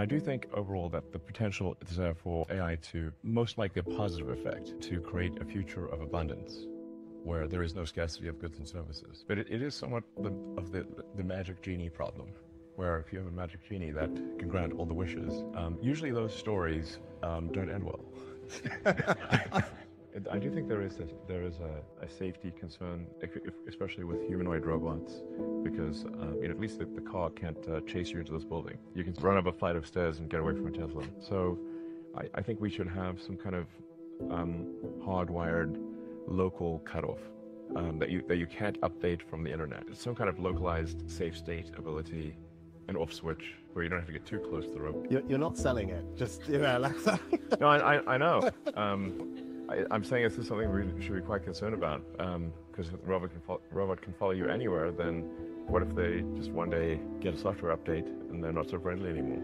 I do think overall that the potential is there for AI to most likely a positive effect to create a future of abundance where there is no scarcity of goods and services. But it, it is somewhat the, of the, the magic genie problem, where if you have a magic genie that can grant all the wishes, um, usually those stories um, don't end well. I do think there is a, there is a, a safety concern, especially with humanoid robots, because uh, you know, at least the, the car can't uh, chase you into this building. You can run up a flight of stairs and get away from a Tesla. So I, I think we should have some kind of um, hardwired local cutoff um, that you that you can't update from the internet. It's some kind of localized safe state ability, an off switch where you don't have to get too close to the robot. You're, you're not selling it, just you know, like that. no, I, I, I know. Um, I, am saying this is something we should be quite concerned about because um, if the robot can, fo- robot can follow you anywhere, then what if they just one day get a software update and they're not so friendly anymore?